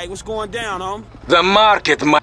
Hey, what's going down, homie? The market, my...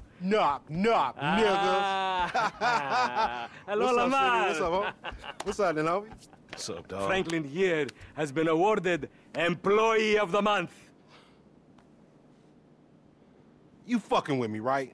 Knock, knock, Ah. Hello, What's up, Lamar. City? What's up, homie? What's up, then, homie? What's up, dog? Franklin here has been awarded Employee of the Month. You fucking with me, right?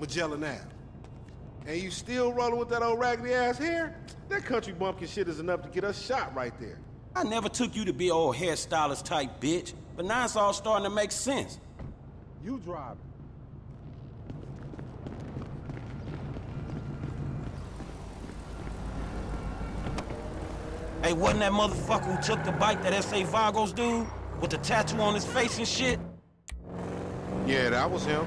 Magellan Ave. And you still rolling with that old raggedy ass hair? That country bumpkin shit is enough to get us shot right there. I never took you to be old hairstylist type bitch, but now it's all starting to make sense. You driving. Hey, wasn't that motherfucker who took the bike that S.A. Vagos dude? With the tattoo on his face and shit? Yeah, that was him.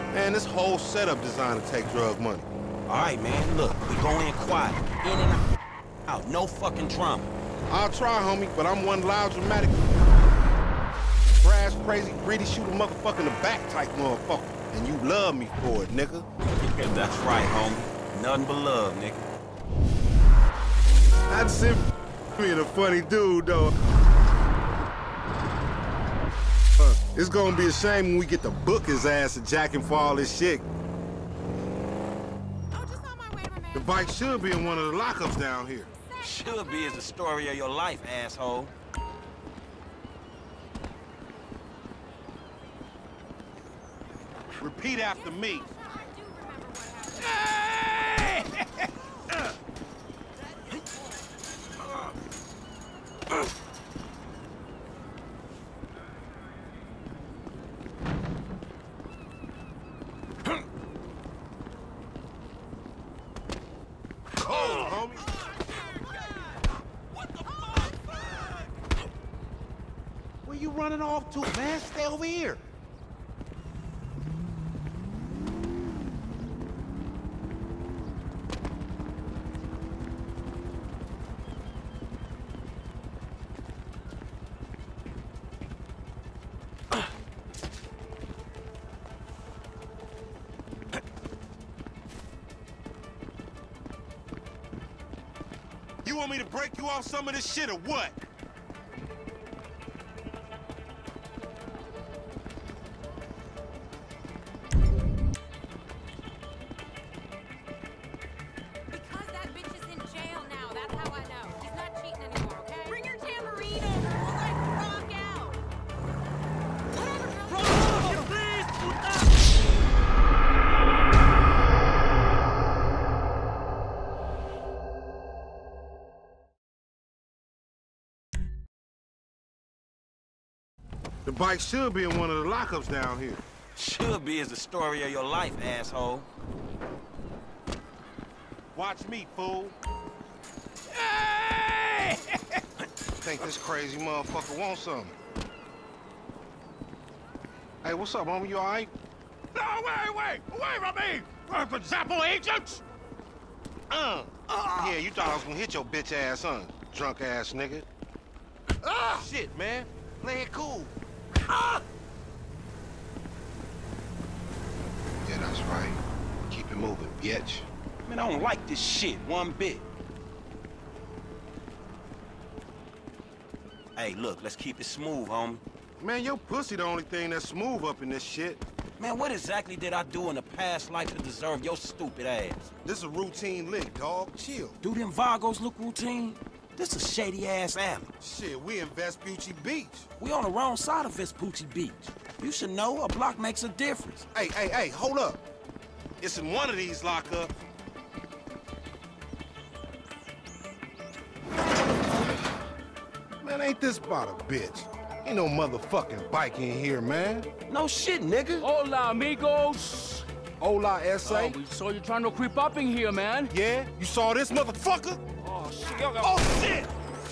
Man, this whole setup designed to take drug money. Alright, man, look, we go in quiet. In and out. out. No fucking drama. I'll try, homie, but I'm one loud, dramatic, brass, crazy, greedy, shoot a motherfucker in the back type motherfucker. And you love me for it, nigga. That's right, homie. Nothing but love, nigga. That's Simeon a funny dude, though. Uh, It's gonna be a shame when we get to book his ass and jack him for all this shit. Oh, just on my way to my The bike should be in one of the lockups down here. Should be is the story of your life, asshole. Repeat after me. Oh, homie. Where you to, man? Stay over here. You want me to break you off some of this shit or what? Bike should be in one of the lockups down here. Should be is the story of your life, asshole. Watch me, fool. Hey! Think this crazy motherfucker wants something. Hey, what's up, homie? You all right? No, wait, wait! Away from me! We're for example, agents! Uh. Yeah, you thought I was gonna hit your bitch ass, huh? Drunk ass nigga. Ah! Shit, man. Play it cool. Ah! Yeah, that's right. Keep it moving, bitch. Man, I don't like this shit one bit. Hey, look, let's keep it smooth, homie. Man, your pussy the only thing that's smooth up in this shit. Man, what exactly did I do in a past life to deserve your stupid ass? This is a routine lick, dog. Chill. Do them Vagos look routine? This a shady-ass alley. Shit, we in Vespucci Beach. We on the wrong side of Vespucci Beach. You should know a block makes a difference. Hey, hey, hey, hold up. It's in one of these lockups. Man, ain't this about a bitch? Ain't no motherfucking bike in here, man. No shit, nigga. Hola, amigos. Hola, S.A. Oh, we saw you trying to creep up in here, man. Yeah? You saw this motherfucker? Oh, shit. Oh, shit!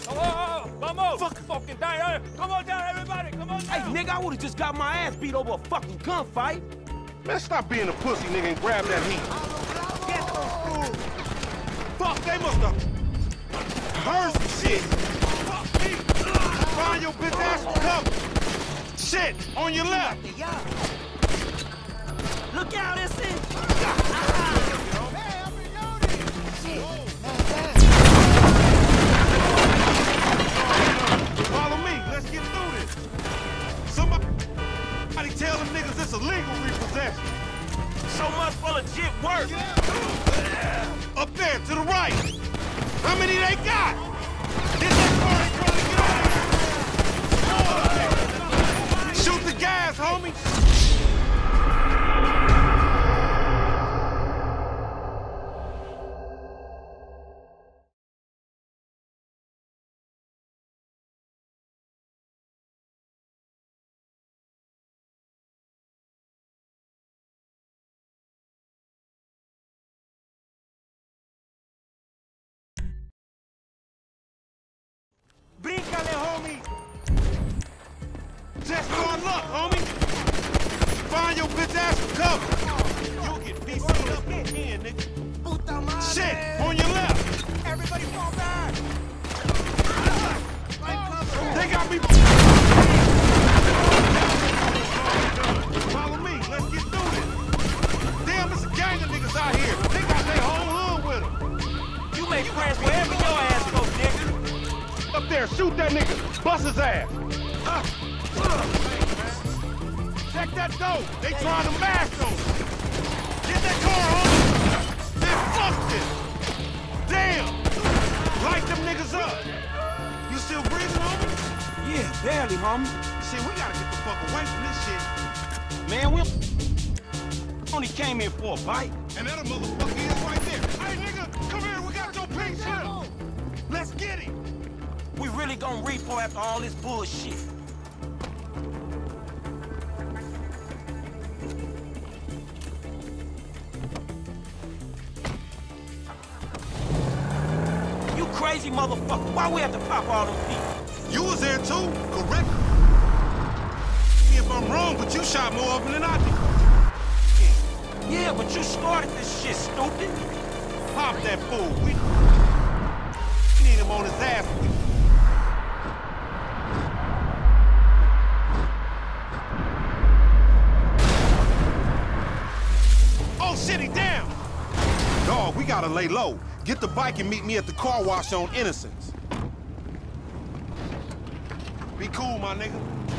Oh, oh, oh, vamos. Fuck. Fucking down. Eh? Come on down, everybody. Come on down. Hey, nigga, I would've just got my ass beat over a fucking gunfight. Man, stop being a pussy, nigga, and grab that heat. Fuck, they must have heard some shit. Fuck me. Find your bitch ass some cover. Shit, on your left. Look out, it's it. Find your bitch ass some cover. You'll get PC'd up in here, nigga. Shit, on your left. Everybody fall back. They got me. Follow me. Let's get through this. Damn, it's a gang of niggas out here. They got their whole hood with them. You make friends wherever your ass go, nigga. Up there, shoot that nigga. Bust his ass. Uh, uh. Check that door. They trying to mash on. Get that car, homie. Man, fuck this. Damn. Light them niggas up. You still breathing, homie? Yeah, barely, homie. Shit, we gotta get the fuck away from this shit. Man, we only came here for a bite. And that a motherfucker is right there. Hey, nigga, come here. We got your pink slip. Let's get him. We really gonna repo after all this bullshit. Crazy motherfucker. Why we have to pop all them people? You was there too, correct? See if I'm wrong, but you shot more of them than I did. Yeah, but you started this shit, stupid. Pop that fool. We need him on his ass. Oh shit, he down. Dog, we gotta lay low. Get the bike and meet me at the car wash on Innocence. Be cool, my nigga.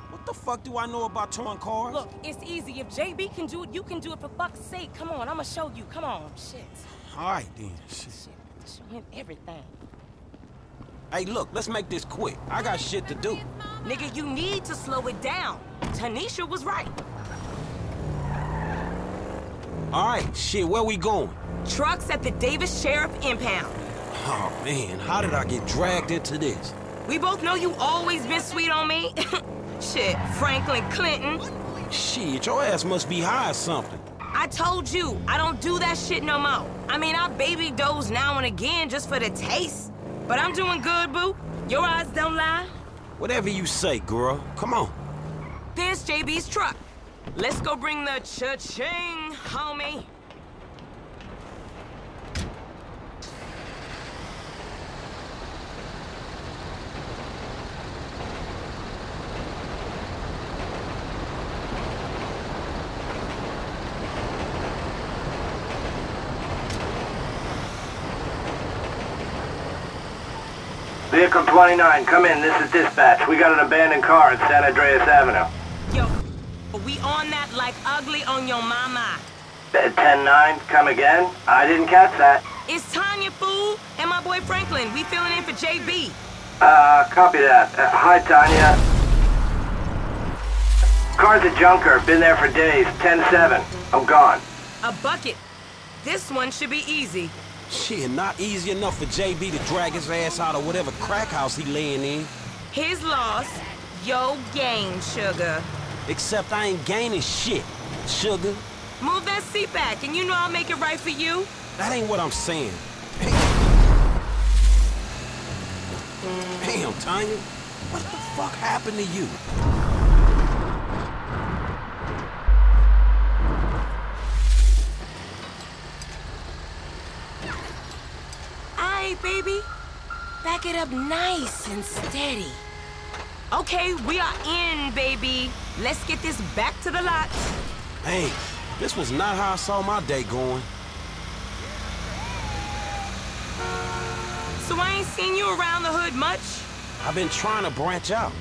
What the fuck do I know about towing cars? Look, it's easy. If JB can do it, you can do it for fuck's sake. Come on, I'ma show you. Come on. Shit. All right, then. Shit. Shit. Show him everything. Hey, look, let's make this quick. I got shit to do. Nigga, you need to slow it down. Tanisha was right. All right, shit, where we going? Trucks at the Davis Sheriff Impound. Oh, man, how did I get dragged into this? We both know you always been sweet on me. Shit, Franklin Clinton. Shit, your ass must be high or something. I told you, I don't do that shit no more. I mean, I baby doze now and again just for the taste. But I'm doing good, boo. Your eyes don't lie. Whatever you say, girl. Come on. There's JB's truck. Let's go bring the cha-ching, homie. Vehicle 29, come in. This is dispatch. We got an abandoned car at San Andreas Avenue. Yo, we on that like ugly on your mama. Uh, 10-9, come again? I didn't catch that. It's Tanya, fool, and my boy Franklin. We filling in for JB. Uh, copy that. Uh, hi, Tanya. Car's a junker. Been there for days. 10-7. I'm gone. A bucket. This one should be easy. Shit, not easy enough for JB to drag his ass out of whatever crack house he laying in. His loss, your gain, sugar. Except I ain't gaining shit, sugar. Move that seat back, and you know I'll make it right for you. That ain't what I'm saying. Damn, Tanya. What the fuck happened to you? Aight, baby. Back it up nice and steady. Okay, we are in, baby. Let's get this back to the lot. Hey, this was not how I saw my day going. So I ain't seen you around the hood much? I've been trying to branch out.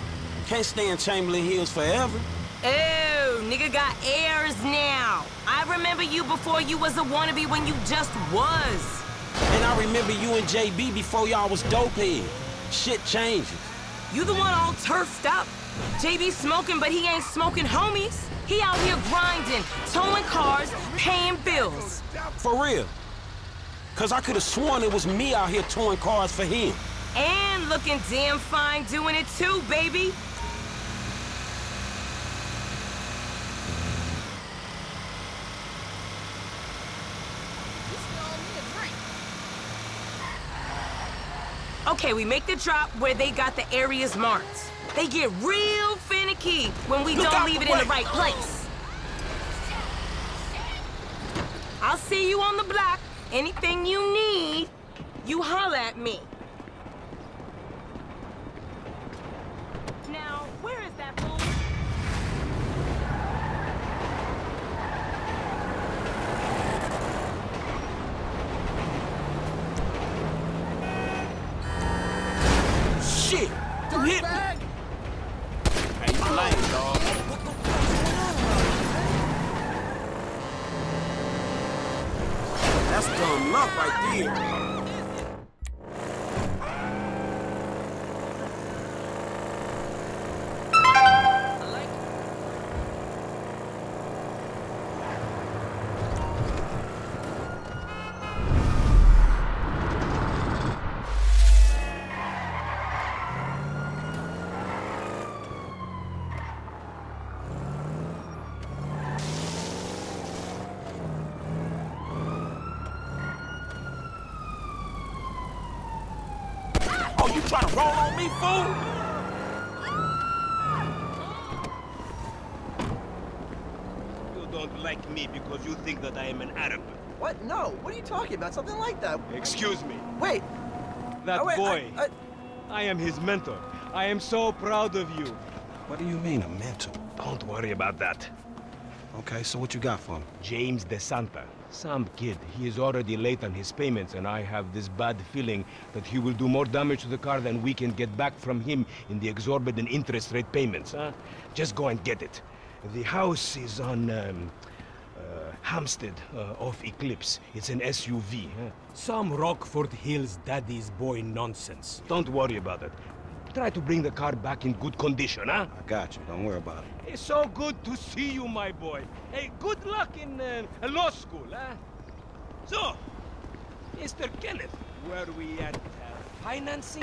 Can't stay in Chamberlain Hills forever. Oh, nigga got airs now. I remember you before you was a wannabe when you just was. I remember you and JB before y'all was dopehead. Shit changes. You the one all turfed up. JB smoking, but he ain't smoking homies. He out here grinding, towing cars, paying bills. For real. Cause I could have sworn it was me out here towing cars for him. And looking damn fine doing it too, baby. Okay, we make the drop where they got the areas marked. They get real finicky when we Look don't leave it in the right place. I'll see you on the block. Anything you need, you holler at me. Now, where is that fool? Shit! You hit me! Hey, you lame, dog. Luck right there. Trying to roll on me, fool? You don't like me because you think that I am an Arab. What? No. What are you talking about? Something like that. Excuse me. Wait. That Oh, wait, boy. I, I, I am his mentor. I am so proud of you. What do you mean, a mentor? Don't worry about that. Okay, so what you got for me? James DeSanta. Some kid. He is already late on his payments, and I have this bad feeling that he will do more damage to the car than we can get back from him in the exorbitant interest rate payments, huh? Just go and get it. The house is on, um, uh, Hampstead, uh, off Eclipse. It's an SUV, huh? Some Rockford Hills daddy's boy nonsense. Don't worry about it. Try to bring the car back in good condition, huh? I got you. Don't worry about it. It's so good to see you, my boy. Hey, good luck in uh, law school, huh? So, Mr. Kenneth, where we at uh, financing?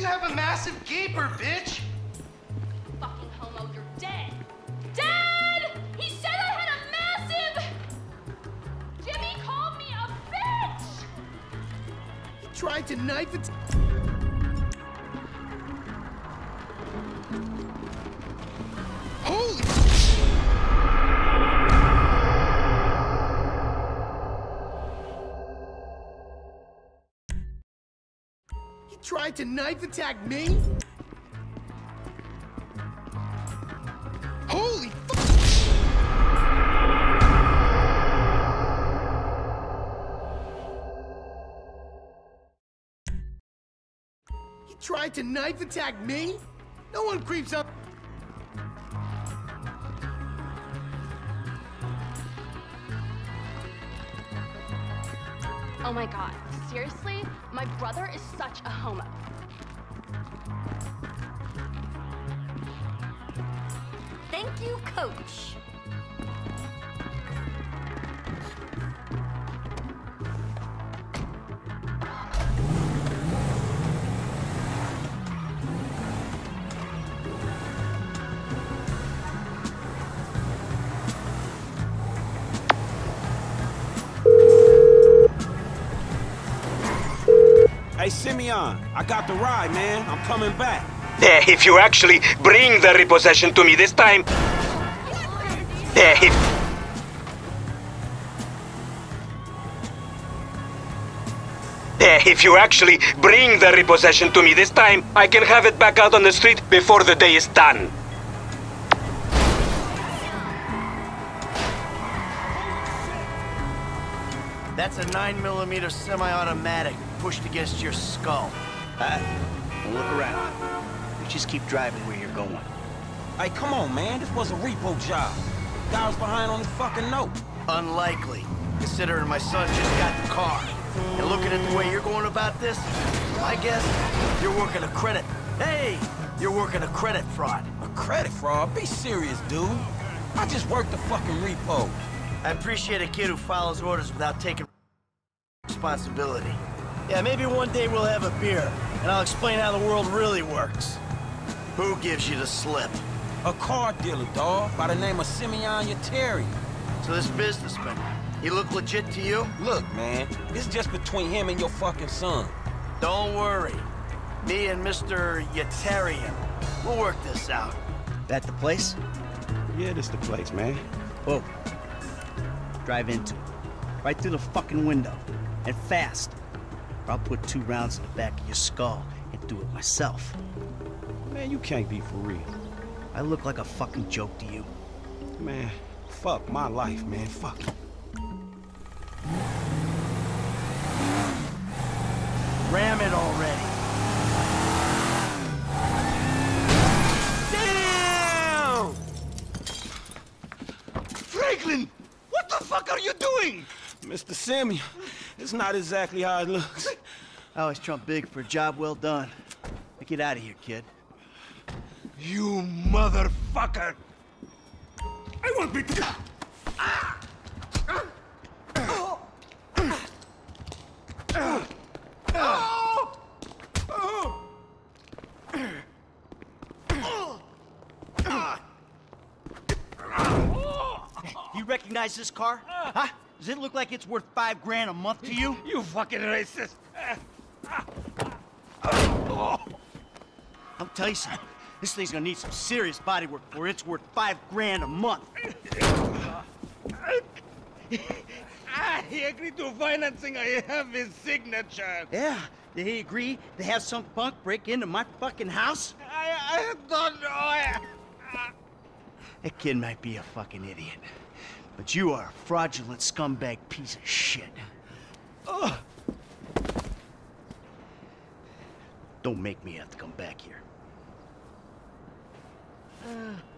You have a massive gaper, bitch. Fucking homo, you're dead. Dad! He said I had a massive. Jimmy called me a bitch. He tried to knife it. Tried to knife attack me? Holy He tried to knife attack me? No one creeps up. Oh my god, seriously? My brother is such a homo. Thank you, coach. Hey, Simeon, I got the ride, man. I'm coming back. Eh, if you actually bring the repossession to me this time. Eh, if. Eh, if you actually bring the repossession to me this time, I can have it back out on the street before the day is done. That's a 9mm semi-automatic pushed against your skull. Huh? Look around. You just keep driving where you're going. Hey, come on, man. This was a repo job. Guy was behind on his fucking note. Unlikely, considering my son just got the car. And looking at the way you're going about this, I guess you're working a credit. Hey, you're working a credit fraud. A credit fraud? Be serious, dude. I just worked the fucking repo. I appreciate a kid who follows orders without taking responsibility. Yeah, maybe one day we'll have a beer, and I'll explain how the world really works. Who gives you the slip? A car dealer, dawg, by the name of Simeon Yetarian. So this businessman, he look legit to you? Look, man, it's just between him and your fucking son. Don't worry. Me and Mr. Yetarian, we'll work this out. That the place? Yeah, this the place, man. Whoa. Drive into it. Right through the fucking window. And fast. Or I'll put two rounds in the back of your skull and do it myself. Man, you can't be for real. I look like a fucking joke to you. Man, fuck my life, man. Fuck it. Ram it already. Damn! Franklin! What the fuck are you doing? Mr. Simeon, it's not exactly how it looks. I always trump big for a job well done. Now get out of here, kid. You motherfucker! I won't be... You recognize this car? Huh? Does it look like it's worth five grand a month to you? You fucking racist! Tell you something. This thing's gonna need some serious body work before it's worth five grand a month. Ah, he agreed to financing. I have his signature. Yeah, did he agree to have some punk break into my fucking house? I, I don't know. That kid might be a fucking idiot. But you are a fraudulent scumbag piece of shit. Ugh. Don't make me have to come back here. Uh.